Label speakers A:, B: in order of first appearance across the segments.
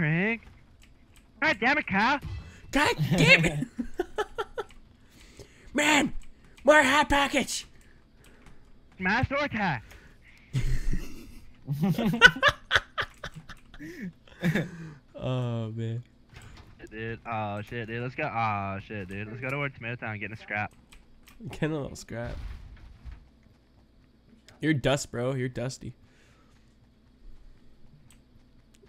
A: Craig. God damn it, Kyle.
B: God damn it! Man, more hot package.
A: Smash door attack.
B: Oh man.
A: Dude, oh shit, dude. Let's go. Oh shit, dude. Let's go to where Tomato Town and get a scrap.
B: Getting a little scrap. You're dust, bro. You're dusty.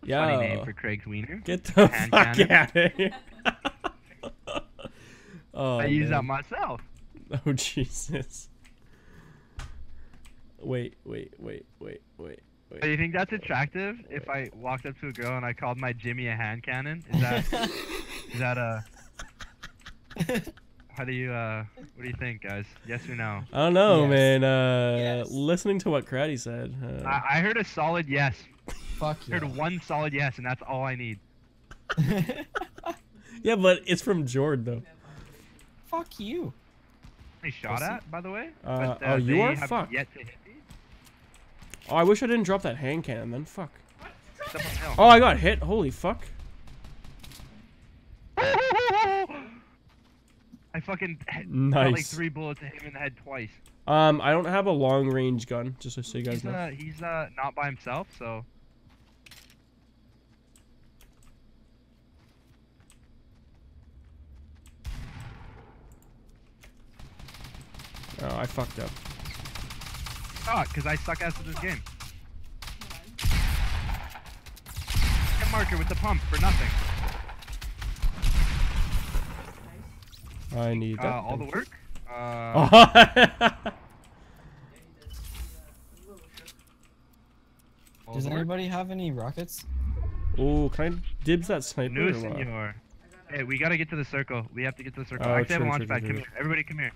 B: Yeah.
A: Funny name for Craig's wiener.
B: Get the
A: Hand
B: fuck
A: cannon.
B: out of here. oh,
A: I use that myself.
B: Oh Jesus. Wait, wait, wait, wait, wait,
A: Do you think that's attractive if I walked up to a girl and I called my Jimmy a hand cannon? Is that is that a how do you uh what do you think guys? Yes or no?
B: I don't know,
C: Yes.
B: man. Uh,
C: Yes.
B: listening to what Karate said. Uh,
A: I, I heard a solid yes.
C: Fuck
A: I heard one solid yes and that's all I need.
B: yeah, but it's from Jord though.
C: Fuck you.
A: They shot
C: Pussy.
A: at, by the way.
B: Uh,
A: but,
B: oh, you are
A: have
B: fucked.
A: Yet to hit me.
B: Oh, I wish I didn't drop that hand cannon then. Fuck.
A: It's up on the hill.
B: Oh, I got hit. Holy fuck.
A: I fucking hit, got like
B: Nice.
A: three bullets to hit him in the head twice.
B: Um, I don't have a long range gun, just so you guys
A: He's
B: know.
A: uh he's uh not by himself, so
B: I fucked up.
A: suck because I suck ass at this game. Hit marker with the pump for nothing.
B: I need that.
A: Uh, all the work. Uh,
B: Oh.
C: Does anybody have any rockets?
B: Ooh, can I dibs that sniper?
A: No,
B: or
A: senor. Hey, we gotta get to the circle. We have to get to the circle.
B: Oh,
A: I actually have a
B: true,
A: launch pad. Come here. Everybody come here.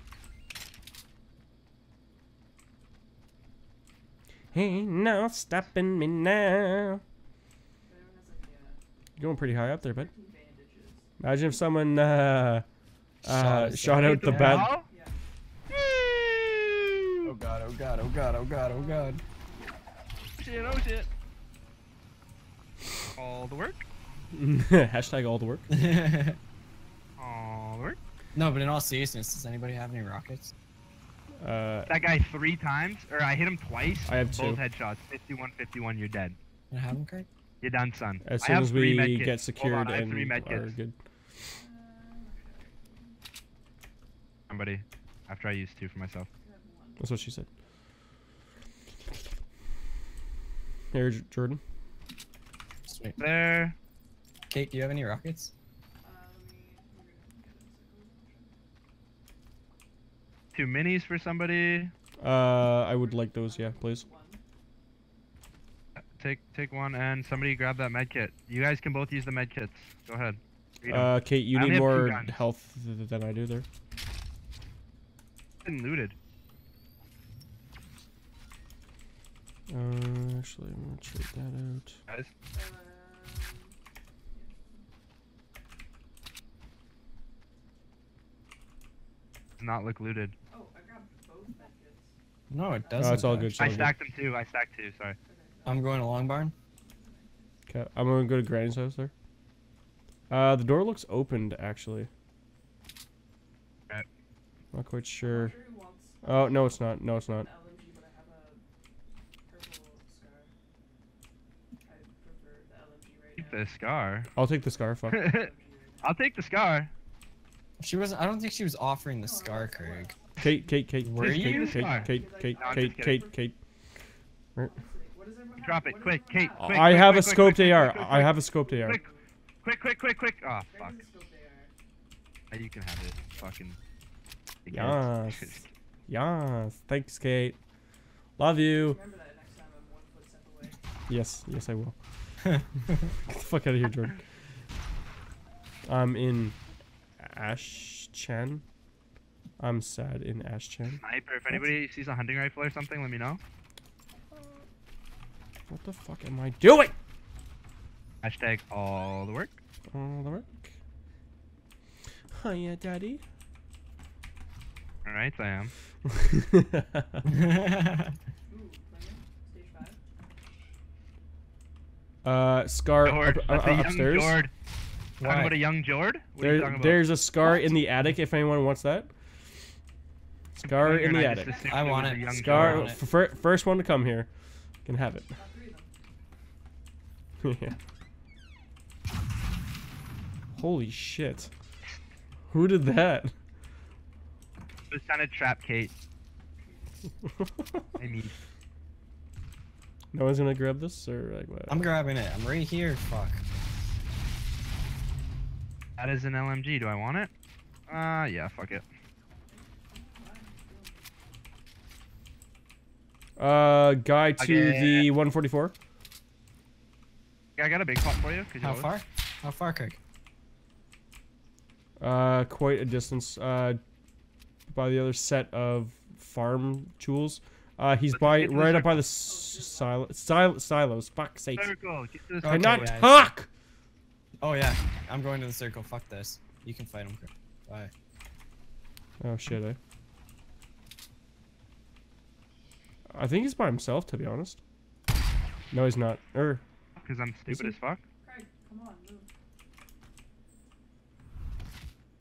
B: Ain't no stopping me now. You're going pretty high up there, bud. Imagine if someone uh, uh,
C: us
B: shot out the
A: Hit
B: bad.
A: wall.
C: Oh god, oh god, oh god, oh god, oh god.
A: Shit, oh shit. All the work.
B: Hashtag all the work.
A: All the work.
C: no, but in all seriousness, does anybody have any rockets?
B: Uh,
A: That guy three times, or I hit him twice.
B: I have
A: Both
B: two.
A: headshots. 51, 51, you're dead.
C: Can I have them, Craig?
A: You're done, son.
B: as
A: I
B: soon
A: have
B: as
A: three
B: we get secured
A: on,
B: and
A: three med
B: are
A: kits.
B: good.
A: Somebody, after I use two for myself.
B: That's what she said. Here, Jordan.
C: Sweet.
A: There.
C: Kate, do you have any rockets?
A: Two minis for somebody.
B: Uh, I would like those, yeah, please.
A: Take take one, and somebody grab that med kit. You guys can both use the med kits. Go ahead.
B: Uh, Kate, you
A: I
B: need more health than I do there.
A: Been looted.
B: Uh, actually, I'm gonna check that out.
A: Guys. Does not look looted.
C: No, it doesn't.
B: Oh, it's all good.
C: actually.
A: I stacked them too. I stacked two. Sorry.
C: I'm going to Long Barn.
B: Okay, I'm gonna go to Granny's house there. Uh, the door looks opened actually.
A: Okay.
B: Not quite sure. Oh no, it's not. No, it's not.
A: Keep the scar.
B: I'll take the scar. Fuck.
A: I'll take the scar.
C: She wasn't. I don't think she was offering the scar, Craig.
B: Kate, Kate, Kate,
C: Were
B: Kate,
C: you?
B: Kate, Kate, Kate, Kate,
A: No, I'm
B: Kate,
A: just.
B: Kate, Kate.
A: Drop it quick, Kate. Uh, quick,
B: I
A: quick,
B: have a
A: quick, quick,
B: scoped
A: quick,
B: AR.
A: quick,
B: I have a scoped AR.
A: Quick, quick, quick, quick, quick. Oh fuck. Yeah, You can have it. Fucking.
B: Yes. Yes. Thanks, Kate. Love you. Yes, yes, I will. Get the fuck out of here, Jordan. I'm in Ashchan. I'm sad in Ashchan.
A: Sniper. If anybody sees a hunting rifle or something, let me know.
B: What the fuck am I doing?
A: Hashtag all the work.
B: All the work. Hiya, daddy.
A: All right, I am.
B: Uh, Scar
A: Jord.
B: up, uh,
A: young
B: upstairs.
A: Jord.
C: Why?
A: Talking about a young Jord? What are you
B: There,
A: talking about?
B: there's a Scar in the attic if anyone wants that. Scar in the attic.
C: I want it.
A: young
B: Scar,
C: want it.
B: f- fir- first one to come here can have it. yeah. Holy shit. Who did that?
A: was sounded trap Kate. I mean,
B: no one's gonna grab this or like what?
C: I'm grabbing it. I'm right here. Fuck.
A: that is an LMG. Do I want it? Uh, yeah, fuck it.
B: Uh, guy to
A: Okay.
B: the 144.
A: Yeah, I got a big pot for you. Could you
C: How
A: hold it?
C: far? How far, Craig?
B: Uh, quite a distance. Uh, by the other set of farm tools. Uh, he's by
A: get to the
B: right up by the silo, silo, silos. Fuck sake.
A: Circle. Get
C: Okay,
B: not
C: guys.
B: talk.
C: Oh yeah. I'm going to the circle. Fuck this. You can fight him. Bye.
B: Oh shit, eh? I think he's by himself, to be honest. No, he's not. Er,
A: Because I'm stupid as fuck.
D: Craig, come on, move.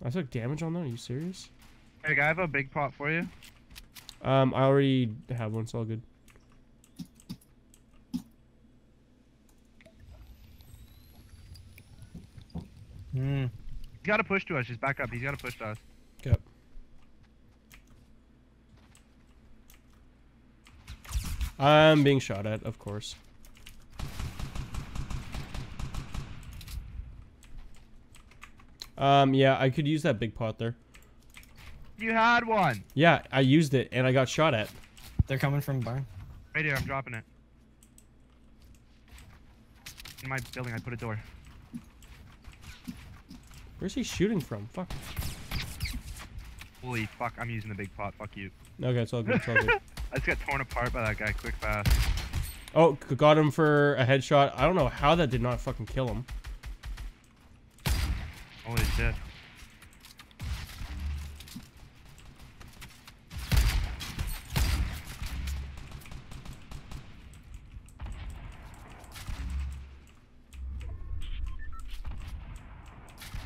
B: I took damage on that. Are you serious?
A: Hey, I have a big pot for you.
B: Um, I already have one, so all good.
C: Hmm.
A: He's got to push to us. Just back up. He's got to push to us.
B: Yep. I'm being shot at, of course. Um, yeah, I could use that big pot there.
A: You had one.
B: Yeah, I used it and I got shot at.
C: They're coming from barn.
A: Right here. I'm dropping it. In my building, I put a door.
B: Where's he shooting from? Fuck.
A: Holy fuck! I'm using the big pot. Fuck you.
B: Okay, it's all good. It's all good.
A: I just got torn apart by that guy quick fast.
B: Oh, got him for a headshot. I don't know how that did not fucking kill him.
A: Holy shit.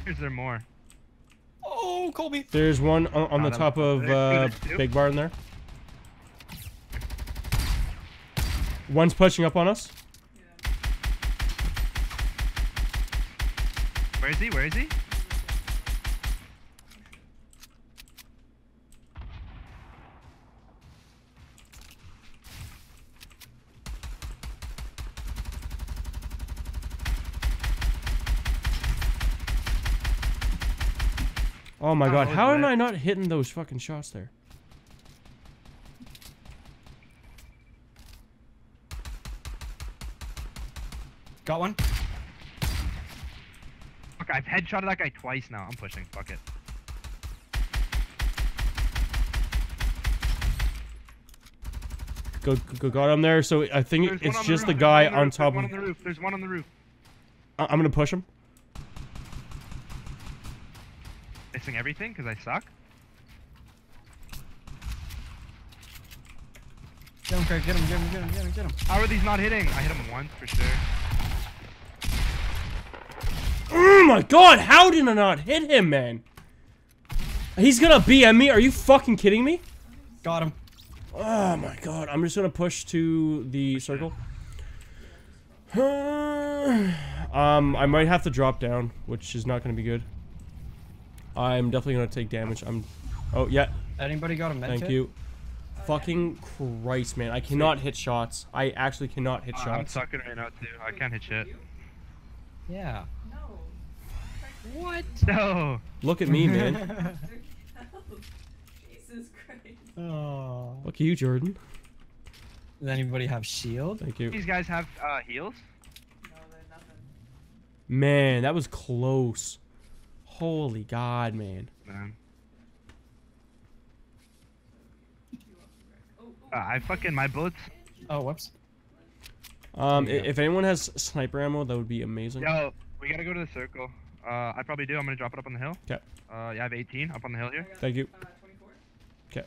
A: Is there more?
C: Oh, Colby.
B: There's one on, on the top of
A: there's two,
B: uh. Big Barn there. One's pushing up on us.
D: Yeah.
A: Where is he? Where is he?
B: Oh my
A: Oh,
B: god, how am. I not hitting those fucking shots there?
C: Got one.
A: Fuck, I've headshotted that guy twice now. I'm pushing. Fuck it.
B: Go, go got him there. So I think
A: There's
B: it's
A: on
B: just the
A: roof, there's
B: guy
A: one
B: on
A: roof,
B: top
A: There's
B: of.
A: one on the roof. There's one on the roof.
B: I- I'm gonna push him.
A: Missing everything because I suck.
C: Get him, Craig. Get him. Get him. Get him. Get him. Get him.
A: How are these not hitting? I hit him once for sure.
B: Oh my god, how did I not hit him, man? He's gonna BM me? Are you fucking kidding me?
C: Got him.
B: Oh my god, I'm just gonna push to the circle. um, I might have to drop down, which is not gonna be good. I'm definitely gonna take damage. I'm. Oh yeah,
C: Anybody got a med
B: thank
C: kit?
B: you. Fucking Christ, man! I cannot hit shots. I actually cannot hit
A: Uh, I'm
B: shots.
A: sucking right now too. I can't hit shit.
C: Yeah.
D: No.
C: What?
A: No.
B: Look at me, man.
D: Jesus Christ.
C: oh.
B: Look at you, Jordan.
C: Does anybody have shield?
B: Thank you.
A: These guys have uh, heals.
D: No, they're nothing.
B: Man, that was close. Holy God, man.
A: Man.
D: You want some Greg? Oh,
A: Uh, I fucking my bullets.
C: Oh, whoops.
B: Um, i-
C: There you go.
B: if anyone has sniper ammo, that would be amazing.
A: Yo, we gotta go to the circle. Uh, I probably do. I'm gonna drop it up on the hill.
B: 'Kay.
A: Uh, yeah, I have 18 up on the hill here.
B: Thank you.
D: Uh, 24.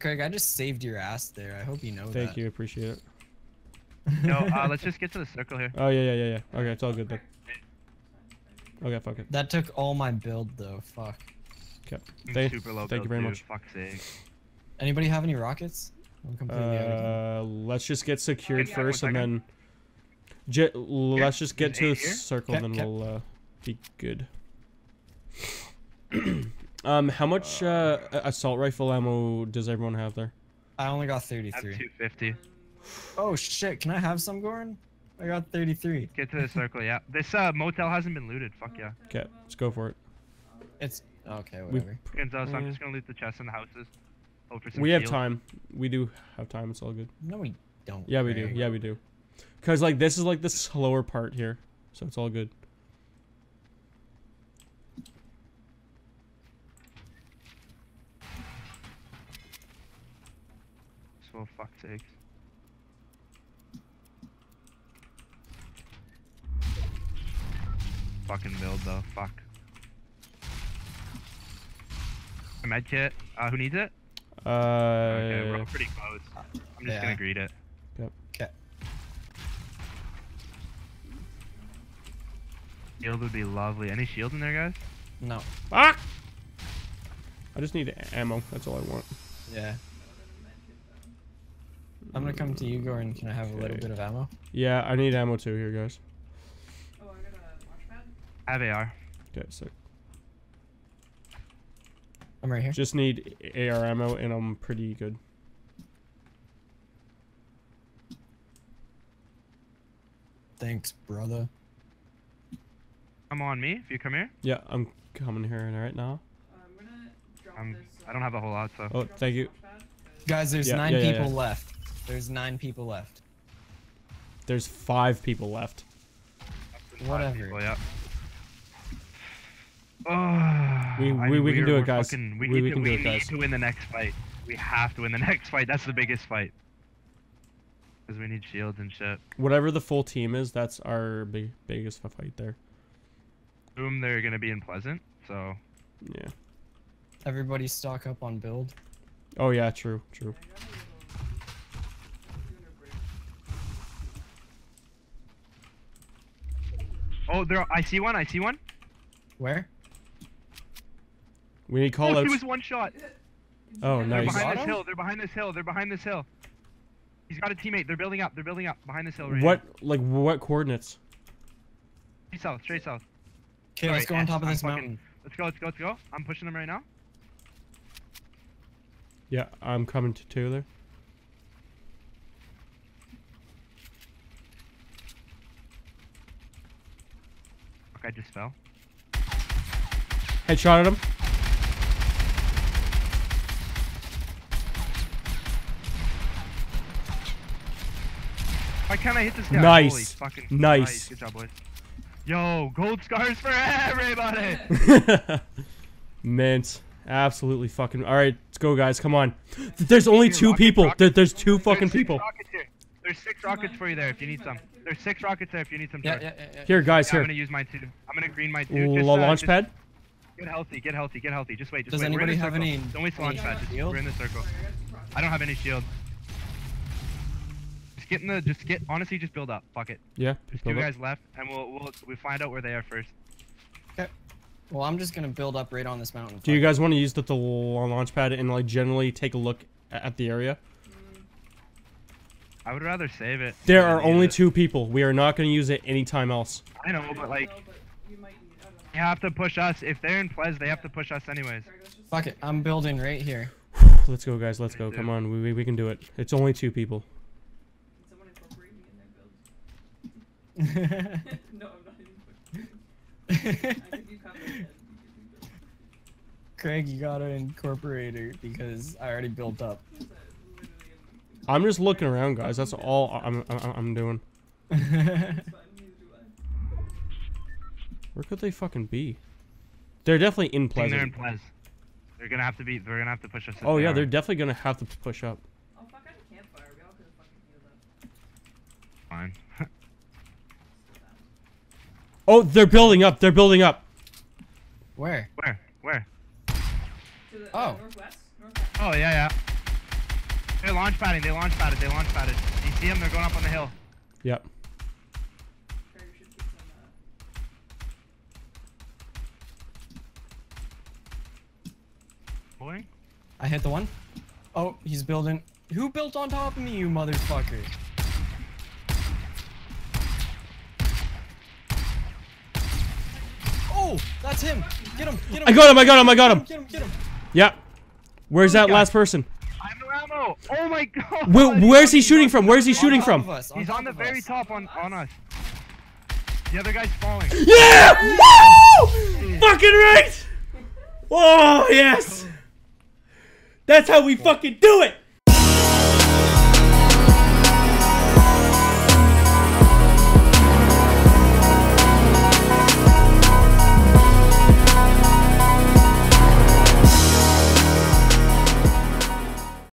C: Craig, I just saved your ass there. I hope you know
B: Thank
C: that.
B: you. Appreciate it.
A: No, uh, let's just get to the circle here.
B: Oh yeah, yeah, yeah, yeah. Okay, it's all good then. Okay, fuck it.
C: That took all my build though. Fuck.
B: Okay. Thank,
A: super low
B: thank you very
A: dude,
B: much.
A: Fuck's sake.
C: Anybody have any rockets? I'm completely out of here.
B: Uh, let's just get secured
A: yeah, one
B: first, and then. J- let's just get
A: there's
B: to the
A: here.
B: circle,
C: Okay,
B: and then
C: okay.
B: we'll uh, be good. um, how much uh, a- assault rifle ammo does everyone have there?
C: I only got
A: I have
C: 33.
A: 250.
C: Oh shit! Can I have some, Goran? I got 33.
A: Get to the circle, yeah. This uh, motel hasn't been looted. Fuck yeah.
B: Okay, let's go for it.
C: It's okay.
B: We
C: Whatever.
A: Gonzalez, I'm just gonna loot the chests in the houses. Hope for some
B: we have
A: shields.
B: time. We do have time. It's all good.
C: No, we don't.
B: Yeah, we do. Yeah, we do. Cause like this is like the slower part here, so it's all good.
A: So fuck's sakes. Fucking build though. Fuck. A med kit. Uh, who needs it? Uh. Okay, we're all pretty close. I'm just
C: yeah.
A: gonna greet it. Yep.
C: Okay.
A: Shield would be lovely. Any shield in there, guys?
C: No.
B: ah! I just need ammo. That's all I want.
C: Yeah. I'm gonna come to you, Goran. Can I have a little bit of ammo?
B: Yeah, I need ammo too here, guys.
D: Oh, I got a launch pad.
A: I have AR.
B: Okay, so
C: I'm right here.
B: just need AR ammo, and I'm pretty good.
C: Thanks, brother.
A: Come on me if you come here.
B: Yeah, I'm coming here right now.
D: Uh, I'm gonna drop
A: I'm.
D: this.
A: I don't have a whole lot, so.
B: Oh, thank you.
D: launch pad, 'cause-
C: Guys, there's
B: Yeah,
C: nine
B: yeah, yeah,
C: people
B: yeah.
C: left. There's nine people left.
B: There's five people left.
C: Whatever.
A: people, yeah. Oh,
B: We-
A: I-
B: we- we can do it, guys.
A: fucking- we
B: We-
A: need,
B: we
A: to,
B: can do
A: we
B: it,
A: need
B: guys.
A: to win the next fight. We have to win the next fight. That's the biggest fight. Because we need shields and shit.
B: Whatever the full team is, that's our big biggest fight there.
A: Boom, they're gonna be in Pleasant. So
B: Yeah.
C: Everybody stock up on build.
B: Oh yeah, true, true.
D: I got a little tuner break.
A: Oh, there. I see one. I see one.
C: Where?
B: We need call
A: oh,
B: outs.
A: he was one shot.
B: Oh,
A: They're
B: nice.
A: behind this hill. They're behind this hill. They're behind this hill. He's got a teammate. They're building up. They're building up behind this hill right
B: What like what coordinates?
A: here. Straight south. Straight south.
C: Okay, let's
A: Alright,
C: go on top of this
A: fucking-
C: mountain.
A: Let's go. Let's go. Let's go. I'm pushing them right now.
B: Yeah, I'm coming to two there.
A: Fuck, I just fell.
B: Headshot at him.
A: Why can't I hit this guy?
B: Nice.
A: Fucking
B: Nice.
A: Good job, boys. Yo, gold scars for everybody.
B: Mint. Absolutely fucking. All right, let's go, guys. Come on. There's only two people. There, there's two fucking people.
A: There's six rockets for you there if you need some. There's six rockets there if you need some.
C: Yeah, yeah, yeah, yeah.
B: Here, guys.
A: Yeah, I'm gonna use mine too. I'm gonna green mine too. Just, uh,
B: launch
A: just
B: pad.
A: Get healthy. Get healthy. Get healthy. Just wait. Just
C: Does
A: wait. We're in
C: anybody
A: the
C: have
A: circle.
C: any-
A: Don't waste the launch
C: any
A: pad. Just, we're in the circle.
D: I got two crossbows.
A: I don't have any shield. Just get in the. Just get. Honestly, just build up. Fuck it.
B: Yeah.
A: There's
B: build
A: two
B: up.
A: guys left, and we'll we'll we find out where they are first. Okay.
C: Well, I'm just gonna build up right on this mountain.
B: Do you guys want to use the, the launch pad and like generally take a look at the area?
A: I would rather save it.
B: There are only
A: it.
B: two people. We are not going to use it anytime else.
A: I know, but like,
D: you might need. I don't know.
A: they have to push us. If they're in Plez, they have to push us anyways.
D: Sorry, let's just-
C: Fuck it, I'm building right here.
B: Let's go, guys. Let's go. Come on. We, we, we can do it. It's only two people.
D: Can someone incorporate me in their build? no, I'm not even. I think you covered it.
C: Craig, you gotta incorporate her because I already built up.
B: I'm just looking around, guys. That's all I'm, I'm, I'm doing. Where could they fucking be? They're definitely in
A: I think they're in
B: Pleasant.
A: They're gonna have to be. They're gonna have to push us.
B: Oh yeah,
A: are.
B: they're definitely gonna have to push up.
D: Oh fuck! I had a campfire. We all could fucking healed up.
A: fine.
B: Oh, they're building up. They're building up.
C: Where?
A: Where? Where?
D: To the
C: Oh.
D: uh, northwest. Northwest.
A: Oh yeah, yeah. They're launch padding. They launch padded. They launch padded. Do you see them? They're going up on the hill.
B: Yep.
D: Carter should keep some,
A: Boy?
C: I hit the one. Oh, he's building. Who built on top of me, you motherfucker? Oh, that's him. Get him. Get him.
B: I got him, I got him, I got him.
C: Get him. Get him.
B: Yep. Where's that
A: guy.
B: last person?
A: I have no ammo! Oh my god!
B: Where, where's he shooting from? Where's he shooting from?
C: us,
A: He's on the very
C: us.
A: top on, on us. The other guy's falling.
B: Yeah! Woo! Fucking right! Oh, yes! That's how we fucking do it!